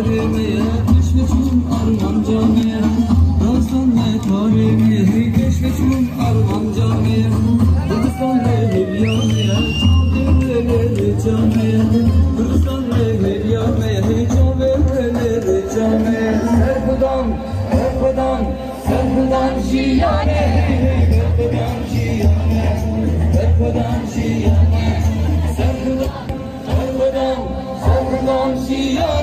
karimiye Keşfeçum arman camiye Dağıstan ne karimiye Hey keşfeçum arman camiye Kırgızstan ne hilyamiye Çavirleri camiye Kırgızstan ne hilyamiye Hey çavirleri camiye Serkudan, serkudan Serkudan jiyane Serkudan jiyane Serkudan jiyane Serkudan, serkudan Serkudan jiyane